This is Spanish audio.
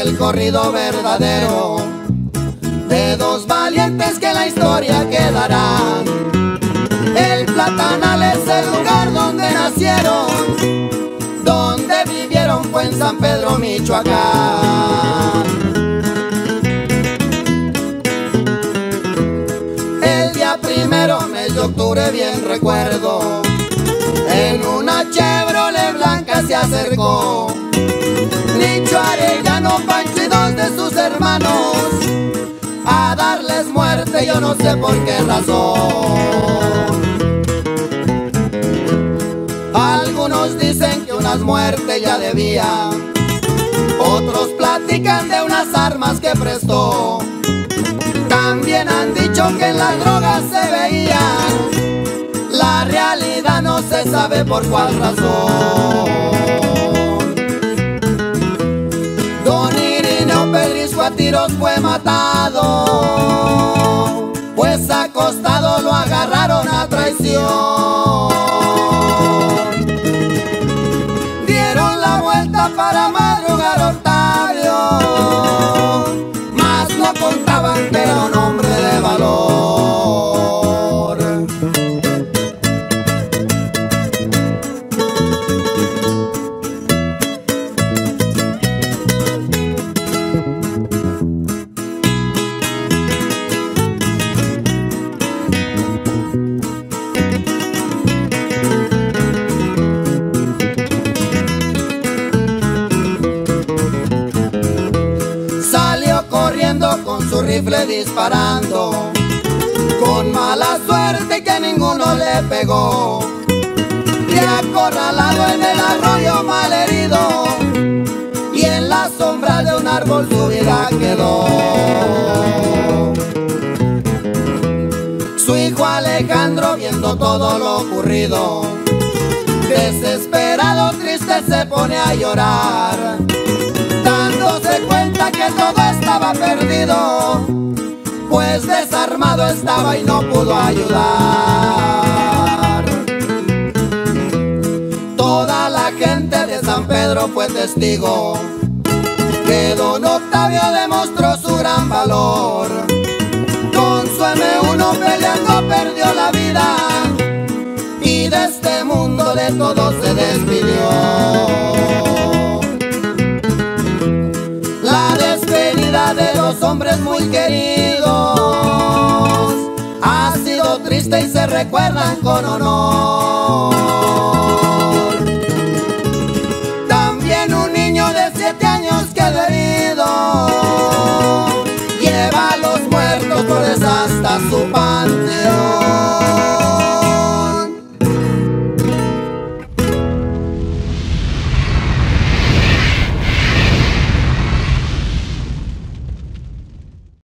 el corrido verdadero de dos valientes que la historia quedarán. El Platanal es el lugar donde nacieron, donde vivieron fue en San Pedro, Michoacán. El día primero mes de octubre bien recuerdo, en una Chevrolet blanca se acercó. Nicho Arellano, Pancho y dos de sus hermanos a darles muerte, yo no sé por qué razón. Algunos dicen que unas muertes ya debía, otros platican de unas armas que prestó. También han dicho que en las drogas se veían, la realidad no se sabe por cuál razón. A tiros fue matado, pues acostado lo agarraron a traición. Dieron la vuelta para madrugar con su rifle disparando, con mala suerte que ninguno le pegó. Y acorralado en el arroyo malherido, y en la sombra de un árbol su vida quedó. Su hijo Alejandro viendo todo lo ocurrido, desesperado, triste se pone a llorar dándose cuenta que todo perdido, pues desarmado estaba y no pudo ayudar. Toda la gente de San Pedro fue testigo que don Octavio demostró su gran valor. Con su M1 peleando perdió la vida y de este mundo de todo se despidió. queridos ha sido triste y se recuerdan con honor. También un niño de siete años quedó herido, lleva a los muertos por hasta su patria.